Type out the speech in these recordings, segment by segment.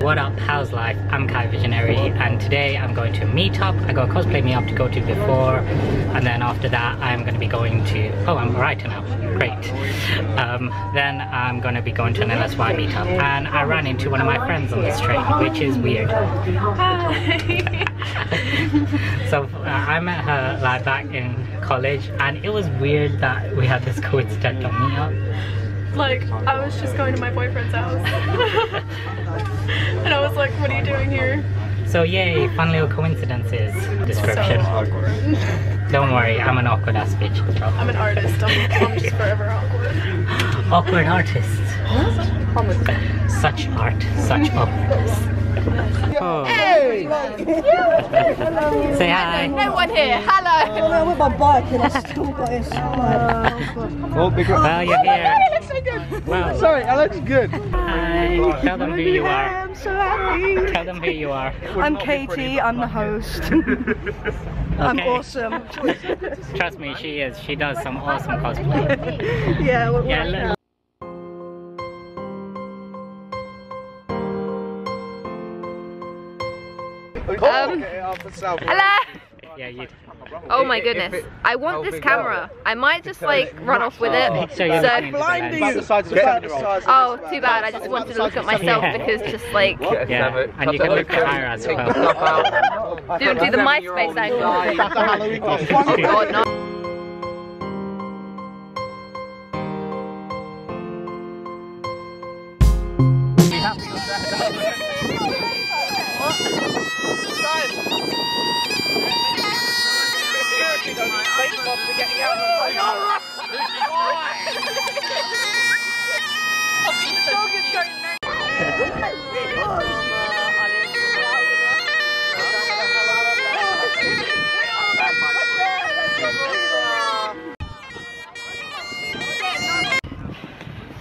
What up, how's life? I'm Kite Visionary and today I'm going to a meetup. I got a cosplay meetup to go to before and then after that I'm going to be going to... Oh, I'm a writer now. Great. Um, then I'm going to be going to an LSY meetup and I ran into one of my friends on this train, which is weird. so uh, I met her like back in college and it was weird that we had this coincidental meetup. Like, I was just going to my boyfriend's house. and I was like, what are you doing here? So yay, fun little coincidences description. So awkward. Don't worry, I'm an awkward ass bitch. I'm an artist, I'm, I'm just forever awkward. Awkward artist. Such art, such awkwardness. Oh. Hey! Say hi. No one here, hello! I'm with my bike and I still got this. Oh, big Well, you're here. looks so good! Well, Sorry, that looks good. hi. Tell them who you are. I'm so happy. Tell them who you are. I'm Katie, I'm the host. I'm awesome. Trust me, she is. She does some awesome cosplay. Yeah, well, Yeah, Um, Hello. Yeah, you. Oh my goodness. I want this camera. I might just like run off with it. So you're looking So, into the lens. the size of a seven-year-old. oh, too bad. I just wanted to look at myself Yeah. because just like do Yeah, and you can look at Ira as well. do the MySpace angle. That's a Halloween costume. Oh god, no.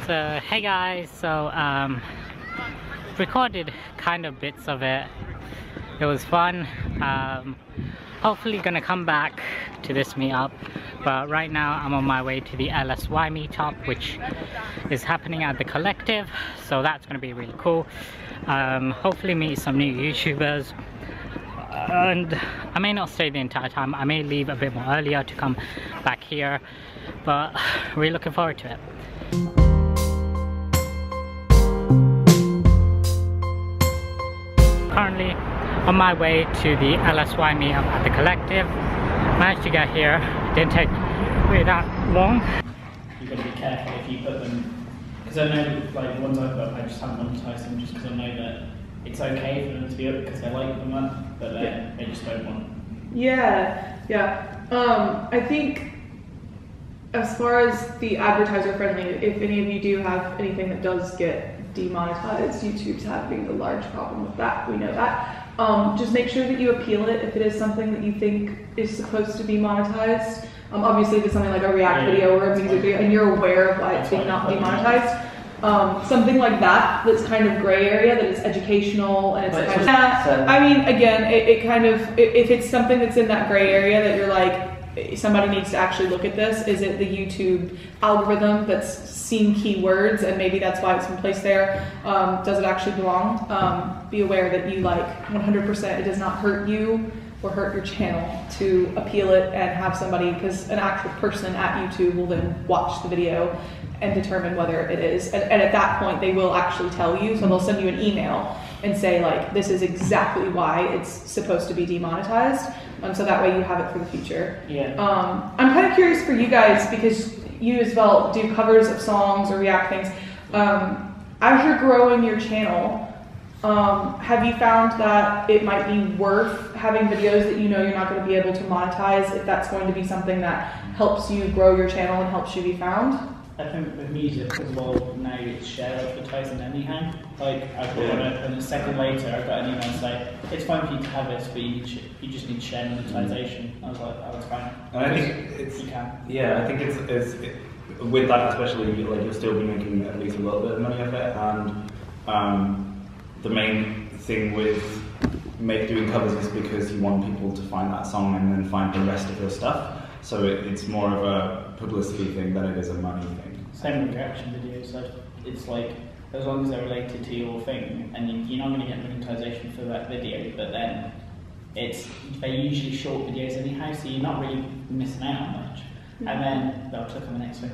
So hey guys, so um, recorded kind of bits of it. It was fun. Um, hopefully gonna come back to this meetup, but right now I'm on my way to the LSY meetup, which is happening at the Collective. So that's gonna be really cool. Um, hopefully meet some new YouTubers. And I may not stay the entire time. I may leave a bit more earlier to come back here, but really looking forward to it. currently on my way to the LSY meetup at the Collective. Managed to get here, didn't take really that long. You've got to be careful if you put them, because I know, like, the ones I've got, I just haven't monetized them just because I know that it's okay for them to be up because they like them up, but uh, they just don't want Yeah, yeah. Um, I think as far as the advertiser friendly, if any of you do have anything that does get demonetized, YouTube's having a large problem with that. We know that. Um, just make sure that you appeal it if it is something that you think is supposed to be monetized. Um, obviously, if it's something like a React Yeah, video or a music video, and you're aware of why it's being not demonetized. Um, something like that that's kind of gray area that is educational and it's But kind of it's just- yeah, I mean again it, it kind of if it's something that's in that gray area that you're like somebody needs to actually look at this is it the YouTube algorithm that's seen keywords and maybe that's why it's been placed there um, does it actually belong? Um, be aware that you like 100% it does not hurt you or hurt your channel to appeal it and have somebody because an actual person at YouTube will then watch the video and determine whether it is. And, and at that point, they will actually tell you. So they'll send you an email and say like, this is exactly why it's supposed to be demonetized. Um, so that way you have it for the future. Yeah. Um, I'm kind of curious for you guys because you as well do covers of songs or react things. Um, as you're growing your channel, um, have you found that it might be worth having videos that you know you're not going to be able to monetize if that's going to be something that helps you grow your channel and helps you be found? I think with music as well, now it's share advertising anyhow. Like, I got one, and a second later, I got an email saying, it's fine for you to have this, but you, sh- you just need share monetization. I was like, oh, that's fine. And I think it's You can. yeah, I think it's, it's it, with that especially like you'll still be making at least a little bit of money off it, and um, the main thing with make doing covers is because you want people to find that song and then find the rest of your stuff. So it, it's more of a publicity thing than it is a money thing. Same with reaction videos. Like, it's like as long as they're related to your thing, and you- you're not going to get monetization for that video, but then it's they're usually short videos anyhow, so you're not really missing out on much. And mm. then they'll click on the next one.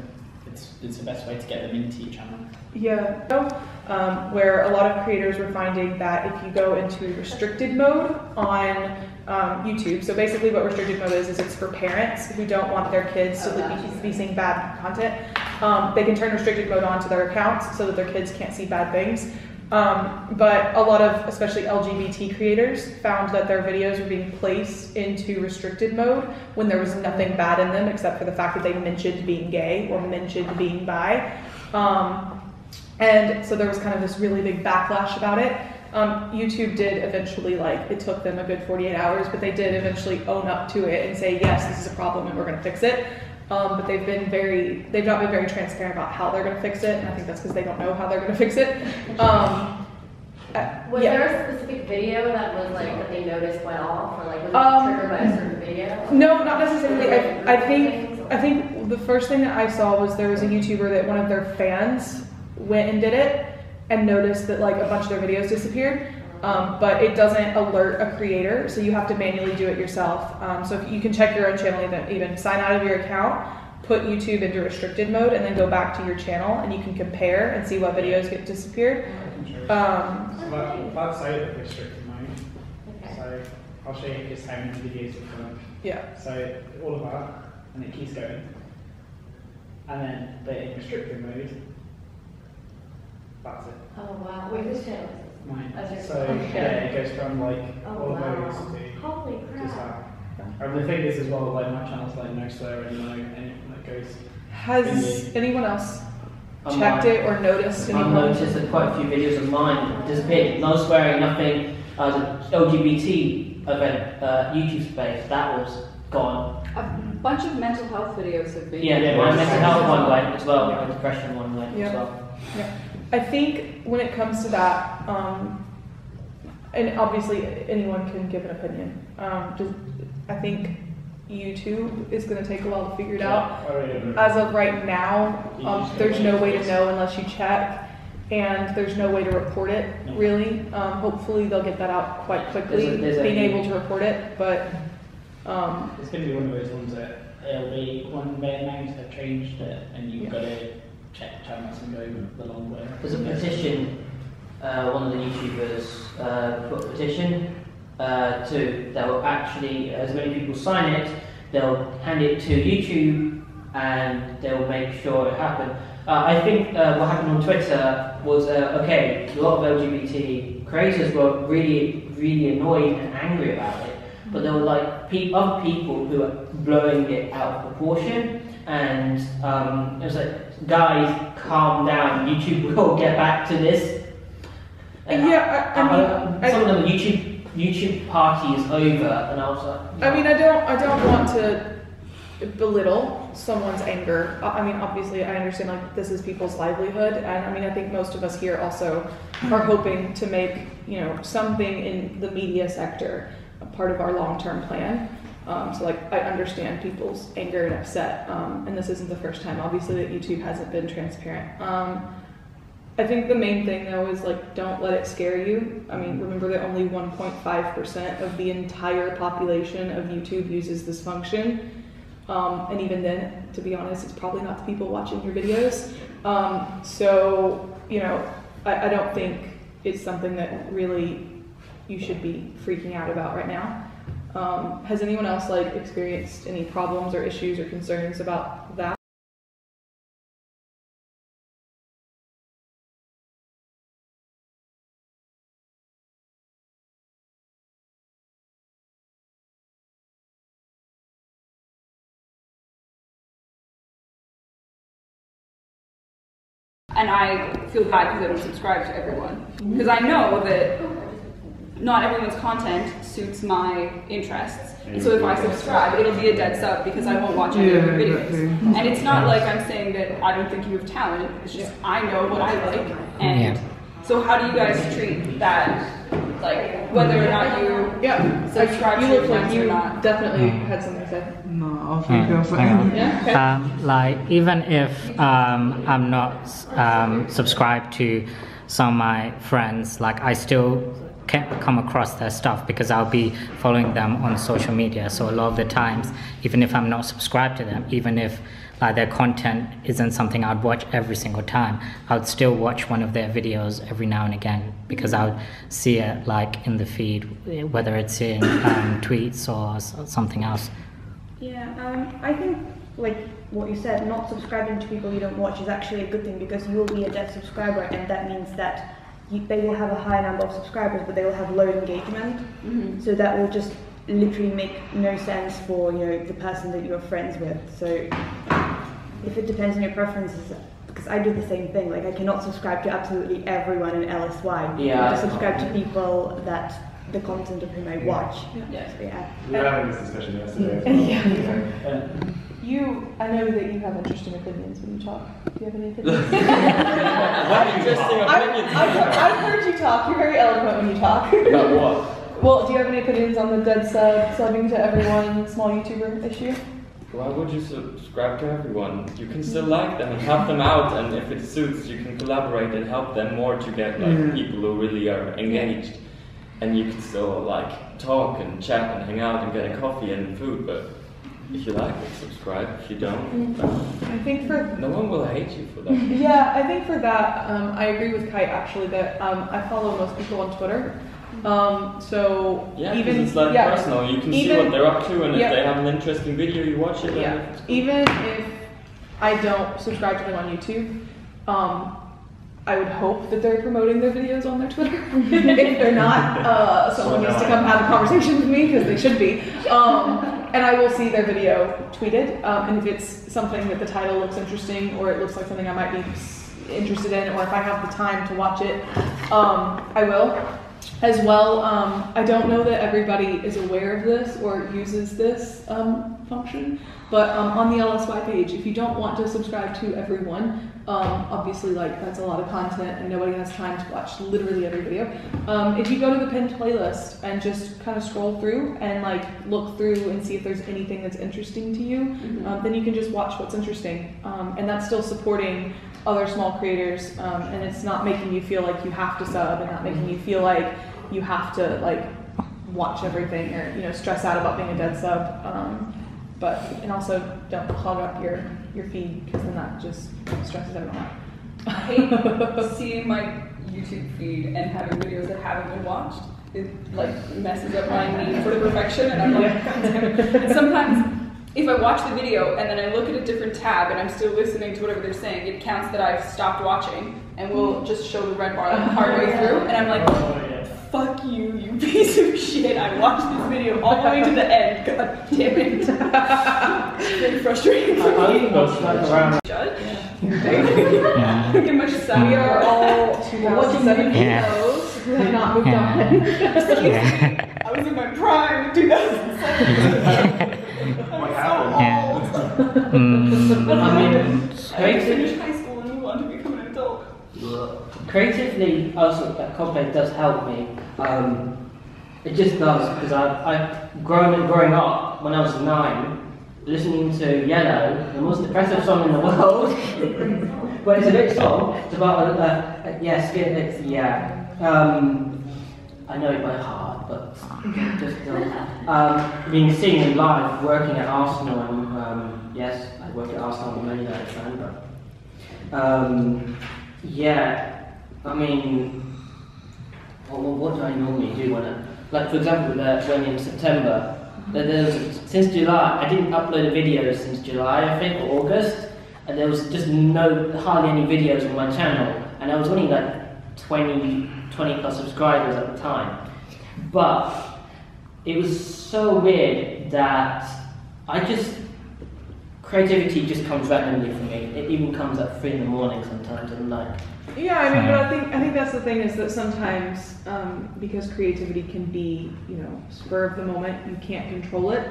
It's, it's the best way to get them into your channel. Yeah, um, where a lot of creators were finding that if you go into restricted mode on um, YouTube, so basically what restricted mode is, is it's for parents who don't want their kids to be, be seeing bad content. Um, they can turn restricted mode on to their accounts so that their kids can't see bad things. Um, but a lot of, especially LGBT creators, found that their videos were being placed into restricted mode when there was nothing bad in them except for the fact that they mentioned being gay or mentioned being bi. Um, and so there was kind of this really big backlash about it. Um, YouTube did eventually, like, it took them a good 48 hours, but they did eventually own up to it and say, yes, this is a problem and we're going to fix it. Um, but they've been very, they've not been very transparent about how they're going to fix it, and I think that's because they don't know how they're going to fix it. Um, uh, Was yeah. there a specific video that was like that they noticed went off, or like was it Um, triggered by a certain video? No, not necessarily. I, I think I think the first thing that I saw was there was a YouTuber that one of their fans went and did it and noticed that like a bunch of their videos disappeared. Um, but it doesn't alert a creator, so you have to manually do it yourself. Um, so if you can check your own channel, even, even sign out of your account, put YouTube into restricted mode, and then go back to your channel, and you can compare and see what videos get disappeared. Um, So that, that's out of restricted mode. Okay. So I'll show you just how many videos we've done. yeah. So all of that, and it keeps going. And then they're in restricted mode. That's it. Oh wow, wait, whose channel is this? Mine. That's your- So okay. yeah, it goes from like Oh all of wow. those to Holy just crap. that. And the thing is as well, like my channel's like no swearing, no anything that goes. Has anyone else On checked mine. it or noticed I've anyone? noticed that quite a few videos of mine disappeared. No swearing, nothing. Uh, the LGBT event, uh, YouTube space, that was gone. A bunch of mental health videos have been. Yeah, Yeah, my yeah. mental health one went as well, my depression one went Yeah. as well. I think when it comes to that, um, and obviously anyone can give an opinion. Um, just, I think YouTube is going to take a while to figure it out. Oh, yeah. As of right now, um, there's no way to know unless you check, and there's no way to report it really. Um, hopefully, they'll get that out quite quickly, There's a- there's being able to report it. But um, It's going to be one of those ones that it'll be one they announce they've changed it, and you've Yeah. got to check channels and go the long way. There's a petition, uh, one of the YouTubers uh, put a petition uh, to, they'll actually, as many people sign it, they'll hand it to YouTube and they'll make sure it happens. Uh, I think uh, what happened on Twitter was, uh, okay, a lot of LGBT creators were really, really annoyed and angry about it, but there were like pe- other people who were blowing it out of proportion and um, it was like, guys, calm down. YouTube will get back to this. Yeah, I- I uh, mean, I- some of them YouTube YouTube party is over, and I was like, I mean, I don't, I don't want to belittle someone's anger. I I mean, obviously, I understand like this is people's livelihood, and I mean, I think most of us here also are hoping to make you know something in the media sector a part of our long-term plan. Um, so like, I understand people's anger and upset, um, and this isn't the first time, obviously, that YouTube hasn't been transparent. Um, I think the main thing though is like don't let it scare you. I mean, remember that only 1.5% of the entire population of YouTube uses this function. Um, and even then, to be honest, it's probably not the people watching your videos. Um, so, you know, I, I don't think it's something that really you should be freaking out about right now. Um, has anyone else like experienced any problems or issues or concerns about that? And I feel bad because I don't subscribe to everyone. Because I know that not everyone's content suits my interests. And so if I subscribe, it'll be a dead sub because I won't watch any of your videos. And it's not like I'm saying that I don't think you have talent. It's just I know what I like. And Yeah. so how do you guys treat that Like whether or not you Yeah, subscribe you to your look like friends or you not. definitely Mm. had something to say. No, I was Yeah. Yeah. Okay. Um, like even if um, I'm not um, subscribed to some of my friends, like I still can come across their stuff because I'll be following them on social media. So a lot of the times, even if I'm not subscribed to them, even if like their content isn't something I'd watch every single time, I would still watch one of their videos every now and again because I would see it like in the feed, whether it's in um, tweets or s- something else. Yeah, um, I think like what you said, not subscribing to people you don't watch is actually a good thing because you will be a dead subscriber, and that means that you, they will have a high number of subscribers, but they will have low engagement. Mhm. So that will just literally make no sense for you know the person that you're friends with. So if it depends on your preferences, because I do the same thing. Like I cannot subscribe to absolutely everyone in LSY. Yeah, I subscribe to people that the content of whom I watch. Yeah. So, yeah. We were having this discussion yesterday. as well. Yeah. You, I know that you have interesting opinions when you talk. Do you have any opinions? Interesting I've, opinions. I've, I've heard you talk. You're very eloquent when you talk. About what? Well, do you have any opinions on the dead sub, subbing to everyone, small YouTuber issue? Why would you subscribe to everyone? You can still like them and help them out, and if it suits, you can collaborate and help them more to get like Mm. people who really are engaged. And you can still like talk and chat and hang out and get a coffee and food. But if you like it, subscribe. If you don't, I think for no one will hate you for that. Yeah, I think for that, um, I agree with Kite actually that um, I follow most people on Twitter. Um, so Yeah, even because it's like yeah, personal. You can see what they're up to, and yeah. if they have an interesting video, you watch it. Yeah, if it's even if I don't subscribe to them on YouTube, um, I would hope that they're promoting their videos on their Twitter. if they're not, uh, someone So needs to come have a conversation with me because they should be. Um, and I will see their video tweeted, um, and if it's something that the title looks interesting or it looks like something I might be interested in, or if I have the time to watch it, um, I will. As well, um, I don't know that everybody is aware of this or uses this um, function, but um, on the LSY page, if you don't want to subscribe to everyone, um, obviously like that's a lot of content and nobody has time to watch literally every video. Um, if you go to the pinned playlist and just kind of scroll through and like look through and see if there's anything that's interesting to you, um, then you can just watch what's interesting, um, and that's still supporting other small creators, um, and it's not making you feel like you have to sub, and not making you feel like you have to like watch everything or you know stress out about being a dead sub. Um, but and also don't clog up your your feed because then that just stresses everyone out. I hate seeing my YouTube feed and having videos that haven't been watched. It like messes up my need for perfection, and I'm like, God damn it. And sometimes, if I watch the video and then I look at a different tab and I'm still listening to whatever they're saying, it counts that I've stopped watching and will just show the red bar like partway through, and I'm like. Oh, Fuck you, you piece of shit. I watched this video all the way to the end. God damn it. it's very frustrating for me. think that's like around. Judge? Yeah. Get much. We are all 2007 Yeah. heroes who have not moved Yeah. on. I was in my prime in 2007. What happened? Yeah. Mm, I mean, I finished creative, high school and move on to become an adult. creatively, also that cosplay does help me. Um, it just does because I I've grown growing up when I was nine, listening to Yellow, the most depressive song in the world. but it's a great song. It's about uh, uh, yeah, skin. It's yeah. Um, I know it by heart, but just don't. Um, being seen in live, working at Arsenal, and um, yes, I work at Arsenal. I'm a Man but um, yeah, I mean, what, what, do I normally do when I, like for example, uh, when in September, there, there was, since July, I didn't upload a video since July, I think, or August, and there was just no, hardly any videos on my channel, and I was only like 20, 20 plus subscribers at the time. But it was so weird that I just creativity just comes randomly for me. It even comes at three in the morning sometimes, and like Yeah, I mean, but I think I think that's the thing is that sometimes um, because creativity can be, you know, spur of the moment, you can't control it.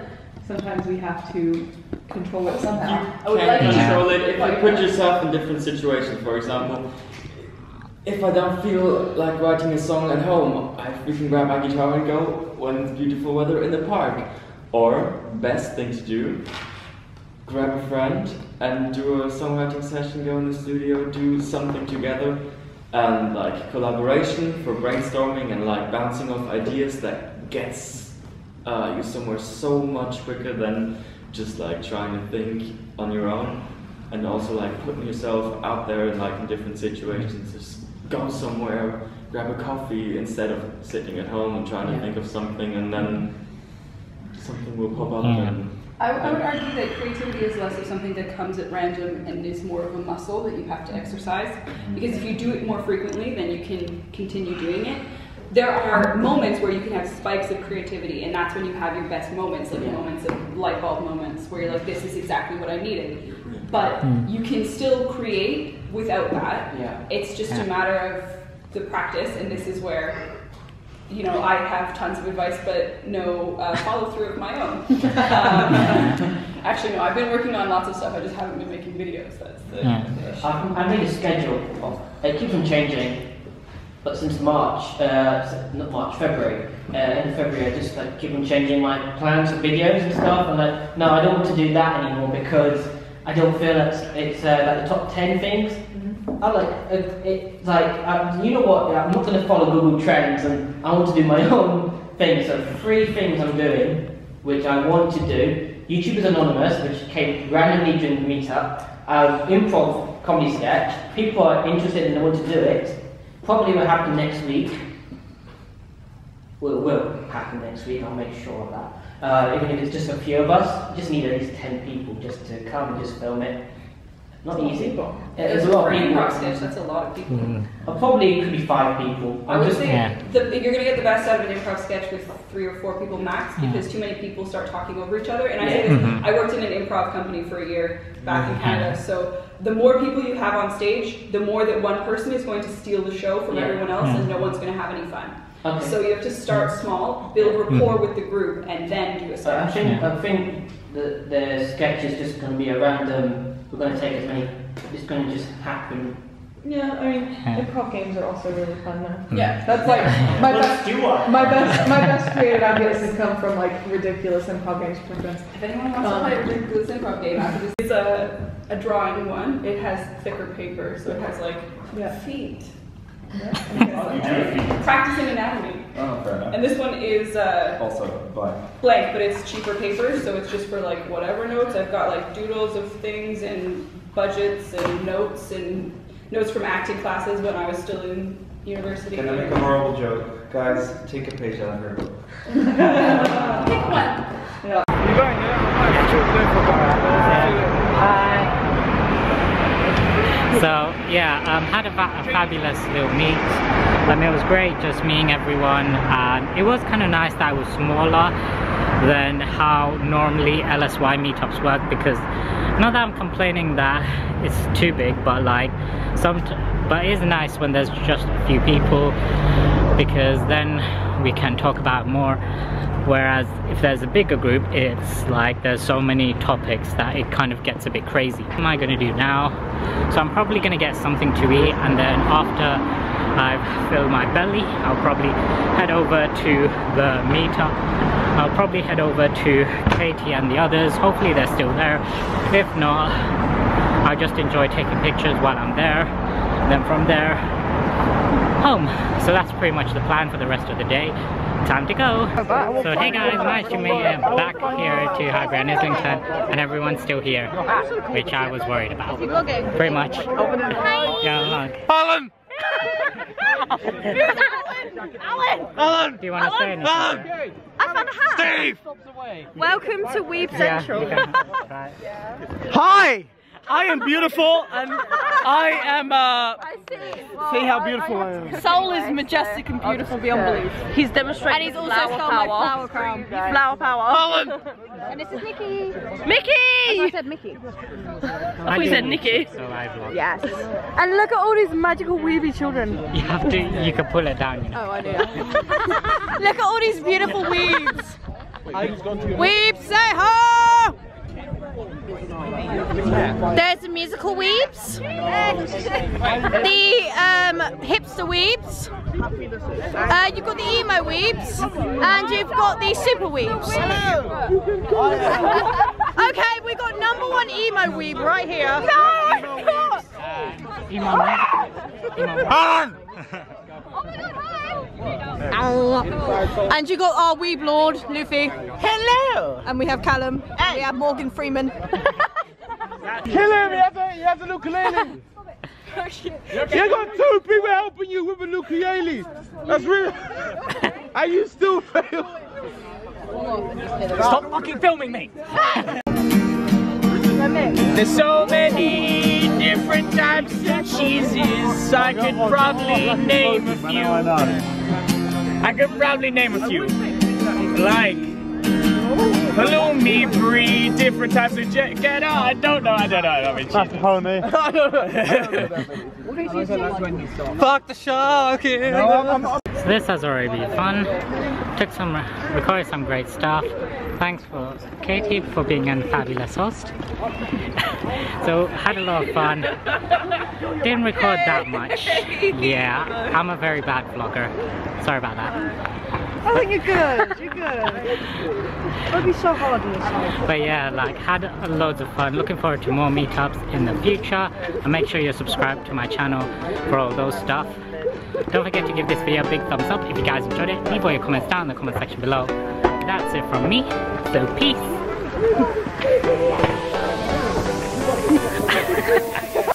Sometimes we have to control it somehow. I would Can't like to- control it. If you put yourself in different situations, for example, if I don't feel like writing a song at home, I freaking grab my guitar and go when it's beautiful weather in the park. Or, best thing to do, grab a friend and do a songwriting session, go in the studio, do something together. And like collaboration for brainstorming and like bouncing off ideas that gets uh, you somewhere so much quicker than just like trying to think on your own. And also like putting yourself out there in like in different situations. Just go somewhere, grab a coffee instead of sitting at home and trying to think of something and then something will pop up Yeah. and I, I would argue that creativity is less of something that comes at random and is more of a muscle that you have to exercise. Mm-hmm. Because if you do it more frequently, then you can continue doing it. There are moments where you can have spikes of creativity, and that's when you have your best moments, like moments of light bulb moments, where you're like, this is exactly what I needed. But Mm. you can still create without that. Yeah. It's just Yeah. a matter of the practice, and this is where you know, I have tons of advice, but no uh, follow through of my own. Um, actually, no, I've been working on lots of stuff. I just haven't been making videos. That's the, Yeah. issue. I, I made a schedule of, it keeps on changing, but since March, uh, not March, February, uh, in February I just like keep on changing my plans for videos and stuff, and like, no, I don't want to do that anymore because I don't feel it's, it's uh, like the top 10 things. I like, it, it's like, uh, you know what, I'm not going to follow Google Trends and I want to do my own thing, so three things I'm doing, which I want to do. YouTube is Anonymous, which came randomly during the meetup. Um, improv comedy sketch. People are interested and they want to do it. Probably will happen next week. Will will happen next week. I'll make sure of that. Uh, even if it's just a few of us, just need at least ten people just to come and just film it. Not easy. Yeah, there's a lot of people. improv sketch, that's a lot of people. Mm. Uh, probably could be five people. I I'm would just say Yeah. the, you're going to get the best out of an improv sketch with three or four people max Yeah. because too many people start talking over each other. And I Yeah. say this, Mhm. I worked in an improv company for a year back in Canada. So the more people you have on stage, the more that one person is going to steal the show from Yeah. everyone else, Yeah. and no one's going to have any fun. Okay. So you have to start small, build rapport with the group, and then do a So I sketch. think Yeah. I think the the sketch is just going to be a random. We're going to take as many. It's going to just happen. Yeah, I mean, Yeah. improv games are also really fun though. Yeah. That's like my Let's best. do one. My best, my best creative ideas have come from like ridiculous improv games with my friends. If anyone wants Um, to play a ridiculous improv game after this, it's a, a drawing one. It has thicker paper, so it has like Yeah. feet. Practicing anatomy. Oh, fair enough. And this one is uh, Also, bye. blank, but it's cheaper paper, so it's just for like whatever notes. I've got like doodles of things and budgets and notes and notes from acting classes when I was still in university. Can I make a horrible joke? Guys, take a page out of her book. Pick one. Yeah. You're yeah? So yeah, um, had a, a fabulous little meet. Um, it was great just meeting everyone. Um, it was kind of nice that it was smaller than how normally LSY meetups work because not that I'm complaining that it's too big, but like some, but it is nice when there's just a few people because then we can talk about more. Whereas if there's a bigger group, it's like there's so many topics that it kind of gets a bit crazy. What am I going to do now? So I'm probably going to get something to eat and then after I've filled my belly, I'll probably head over to the meetup. I'll probably head over to Katie and the others. Hopefully they're still there. If not, I'll just enjoy taking pictures while I'm there. Then from there, home. So that's pretty much the plan for the rest of the day. Time to go. So hey guys, nice to meet you back here to Highbury and Islington and everyone's still here, which I was worried about. Pretty much. Yeah, look. Alan! Alan! Alan! Do you want to say anything? Alan! I found a hat! Steve! Welcome to Weeb Central. you can- right. Hi! I am beautiful and I am, uh, I see. see how beautiful I am. Soul is majestic and beautiful beyond belief. He's demonstrating and he's also flower power. flower crown. Flower power. Alan! And this is Nikki. Mickey! I said Mickey. I we do said need Nikki. So Yes. And look at all these magical weavy children. You have to, you can pull it down, you know. Oh, I do. look at all these beautiful weaves. Weebs, say ho! There's the musical weebs. The um, hipster weebs. Uh, you've got the emo weebs, and you've got the super weebs. okay, we got number one emo weeb right here. No, Emo man. Emo man. And you got our weeb lord, Luffy. Hello. And we have Callum. We have Morgan Freeman. Kill him! He has a, he has a ukulele! You got two people helping you with a ukulele! That's real! and you still fail! Stop fucking filming me! There's so many different types of cheeses. I could probably name a few. I could probably name a few. Like halloumi, brie, different types of jet. Get out! Oh, I don't know. I don't know. I mean, That's honey. I don't know. Fuck the shark! So this has already been fun. Took some, recorded some great stuff. Thanks for Katie for being a fabulous host. so had a lot of fun. Didn't record that much. Yeah, I'm a very bad vlogger. Sorry about that. I think you're good. You're good. Don't be so hard on yourself. But yeah, like had loads of fun. Looking forward to more meetups in the future. And make sure you're subscribed to my channel for all those stuff. Don't forget to give this video a big thumbs up if you guys enjoyed it. Leave all your comments down in the comment section below. That's it from me. So peace.